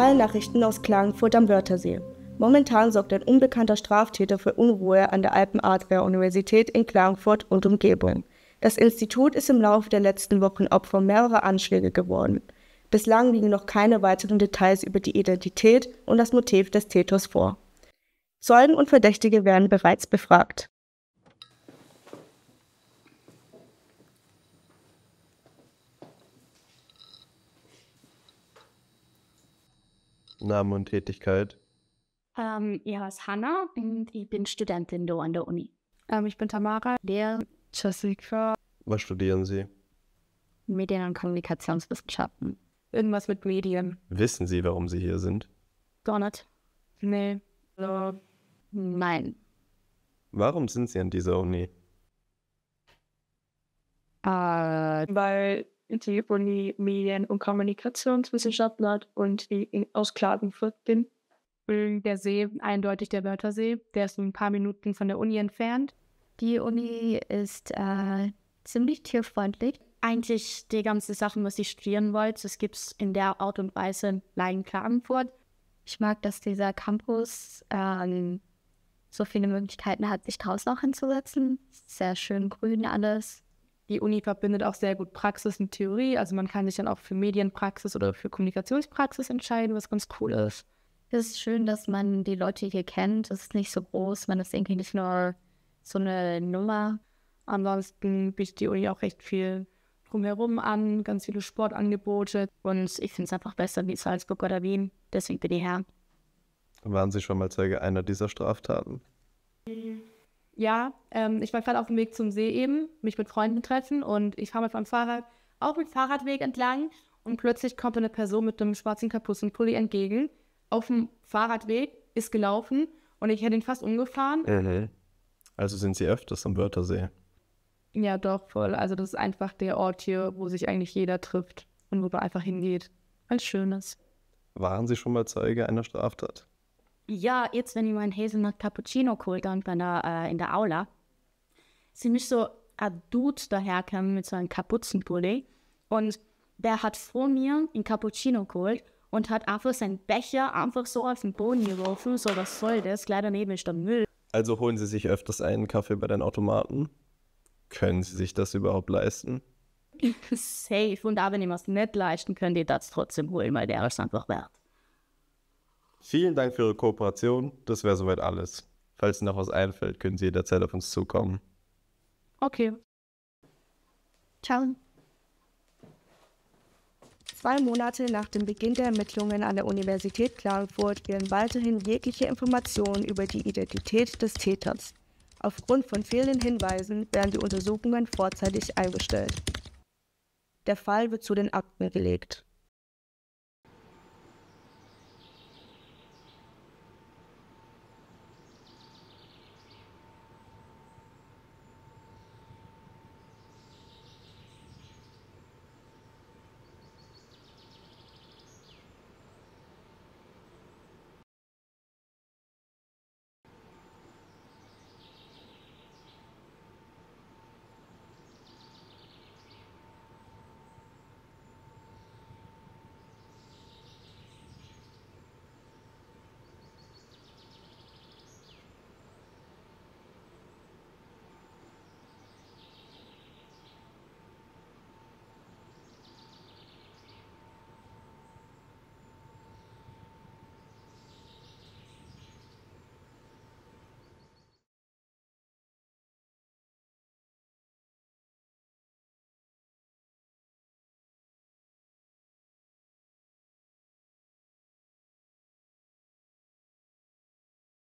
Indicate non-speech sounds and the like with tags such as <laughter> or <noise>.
Alle Nachrichten aus Klagenfurt am Wörthersee. Momentan sorgt ein unbekannter Straftäter für Unruhe an der Alpen-Adria-Universität in Klagenfurt und Umgebung. Das Institut ist im Laufe der letzten Wochen Opfer mehrerer Anschläge geworden. Bislang liegen noch keine weiteren Details über die Identität und das Motiv des Täters vor. Zeugen und Verdächtige werden bereits befragt. Name und Tätigkeit? Ähm, ich heiße Hanna und ich bin Studentin da an der Uni. Ähm, ich bin Tamara. Der Jessica. Was studieren Sie? Medien- und Kommunikationswissenschaften. Irgendwas mit Medien. Wissen Sie, warum Sie hier sind? Gar nicht. Nee. So. Nein. Warum sind Sie an dieser Uni? Äh, Weil die Uni Medien- und Kommunikationswissenschaftler hat und ich in- aus Klagenfurt bin. Der See, eindeutig der Wörthersee, der ist ein paar Minuten von der Uni entfernt. die Uni ist äh, ziemlich tierfreundlich. Eigentlich die ganzen Sachen, was ich studieren wollte, das gibt es in der Art und Weise leider in Klagenfurt. Ich mag, dass dieser Campus ähm, so viele Möglichkeiten hat, sich draußen auch hinzusetzen. Sehr schön grün alles. Die Uni verbindet auch sehr gut Praxis und Theorie. Also man kann sich dann auch für Medienpraxis oder für Kommunikationspraxis entscheiden, was ganz cool ist. Es ist schön, dass man die Leute hier kennt. Es ist nicht so groß. Man ist irgendwie nicht nur so eine Nummer. Ansonsten bietet die Uni auch recht viel drumherum an, ganz viele Sportangebote. Und ich finde es einfach besser wie Salzburg oder Wien. Deswegen bin ich her. Waren Sie schon mal Zeuge einer dieser Straftaten? Ja, ähm, ich war gerade auf dem Weg zum See eben, mich mit Freunden treffen und ich fahre mit meinem Fahrrad auch mit Fahrradweg entlang und plötzlich kommt eine Person mit einem schwarzen Kapuzenpulli entgegen. Auf dem Fahrradweg ist gelaufen und ich hätte ihn fast umgefahren. Also sind Sie öfters am Wörthersee? Ja, doch, voll. Also das ist einfach der Ort hier, wo sich eigentlich jeder trifft und wo man einfach hingeht. Als Schönes. Waren Sie schon mal Zeuge einer Straftat? Ja, jetzt, wenn ich meinen Hazelnut Cappuccino geholt habe in der, äh, in der Aula, sind mich so ein Dude daherkommen mit so einem Kapuzenpulli und der hat vor mir einen Cappuccino geholt und hat einfach seinen Becher einfach so auf den Boden geworfen, so was soll das, leider neben mir stand Müll. Also holen Sie sich öfters einen Kaffee bei den Automaten? Können Sie sich das überhaupt leisten? <laughs> Safe. Und auch wenn ich mir es nicht leisten könnt ihr das trotzdem holen, weil der ist einfach wert. Vielen Dank für Ihre Kooperation. Das wäre soweit alles. Falls Ihnen noch was einfällt, können Sie jederzeit auf uns zukommen. Okay. Ciao. Zwei Monate nach dem Beginn der Ermittlungen an der Universität Klagenfurt werden weiterhin jegliche Informationen über die Identität des Täters. Aufgrund von fehlenden Hinweisen werden die Untersuchungen vorzeitig eingestellt. Der Fall wird zu den Akten gelegt.